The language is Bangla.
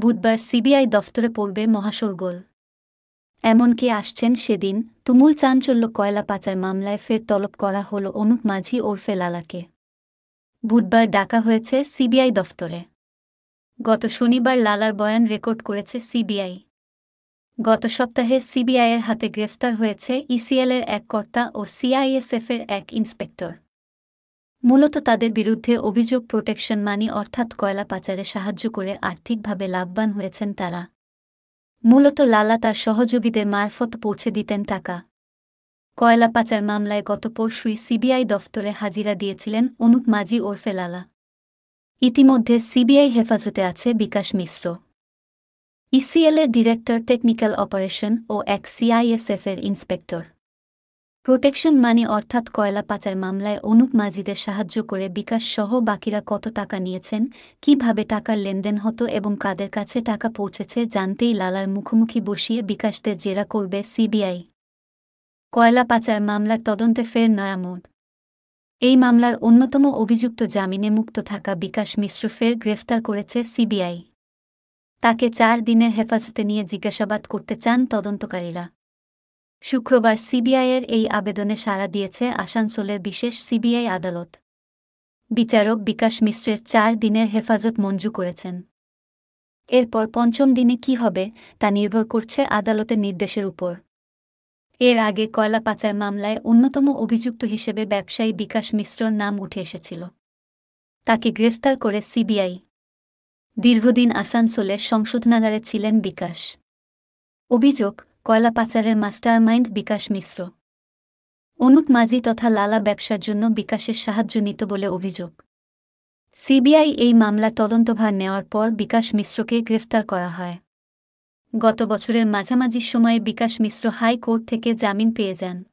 বুধবার সিবিআই দফতরে পড়বে মহাশোরগোল। এমনকি আসছেন সেদিন তুমুল চাঞ্চল্য কয়লা পাচার মামলায় ফের তলব করা হল অনুপ মাঝি ওরফে লালাকে। বুধবার ডাকা হয়েছে সিবিআই দফতরে। গত শনিবার লালার বয়ান রেকর্ড করেছে সিবিআই। গত সপ্তাহে সিবিআইয়ের হাতে গ্রেফতার হয়েছে ইসিএলের এক কর্তা ও সিআইএসএফের এক ইন্সপেক্টর। মূলত তাদের বিরুদ্ধে অভিযোগ প্রোটেকশন মানি অর্থাৎ কয়লা পাচারে সাহায্য করে আর্থিকভাবে লাভবান হয়েছেন তারা। মূলত লালা তার সহযোগীদের মারফত পৌঁছে দিতেন টাকা। কয়লা পাচার মামলায় গত পরশুই সিবিআই দফতরে হাজিরা দিয়েছিলেন অনুপ মাঝি ওরফে লালা। ইতিমধ্যে সিবিআই হেফাজতে আছে বিকাশ মিশ্র। ইসিএলের ডিরেক্টর টেকনিক্যাল অপারেশন ও এক সিআইএসএফের ইন্সপেক্টর। প্রোটেকশন মানি অর্থাৎ কয়লা পাচার মামলায় অনুপ মাজিদের সাহায্য করে বিকাশ সহ বাকিরা কত টাকা নিয়েছেন, কীভাবে টাকার লেনদেন হতো এবং কাদের কাছে টাকা পৌঁছেছে জানতেই লালার মুখোমুখি বসিয়ে বিকাশদের জেরা করবে সিবিআই। কয়লা পাচার মামলার তদন্তে ফের নয়া মোড় এই মামলার অন্যতম অভিযুক্ত জামিনে মুক্ত থাকা বিকাশ মিশ্র ফের গ্রেফতার করেছে সিবিআই। তাকে চার দিনের হেফাজতে নিয়ে জিজ্ঞাসাবাদ করতে চান তদন্তকারীরা। শুক্রবার সিবিআইয়ের এই আবেদনে সাড়া দিয়েছে আসানসোলের বিশেষ সিবিআই আদালত। বিচারক বিকাশ মিশ্রের চার দিনের হেফাজত মঞ্জু করেছেন। এরপর পঞ্চম দিনে কি হবে তা নির্ভর করছে আদালতের নির্দেশের উপর। এর আগে কয়লা পাচার মামলায় অন্যতম অভিযুক্ত হিসেবে ব্যবসায়ী বিকাশ মিশ্রর নাম উঠে এসেছিল। তাকে গ্রেফতার করে সিবিআই। দীর্ঘদিন আসানসোলের সংশোধনাগারে ছিলেন বিকাশ। অভিযোগ কয়লা পাচারের মাস্টার মাইন্ড বিকাশ মিশ্র। অনুপ মাঝি তথা লালা ব্যবসার জন্য বিকাশের সাহায্য নিত বলে অভিযোগ। সিবিআই এই মামলা তদন্তভার নেওয়ার পর বিকাশ মিশ্রকে গ্রেফতার করা হয়। গত বছরের মাঝামাঝি সময়ে বিকাশ মিশ্র হাইকোর্ট থেকে জামিন পেয়ে যান।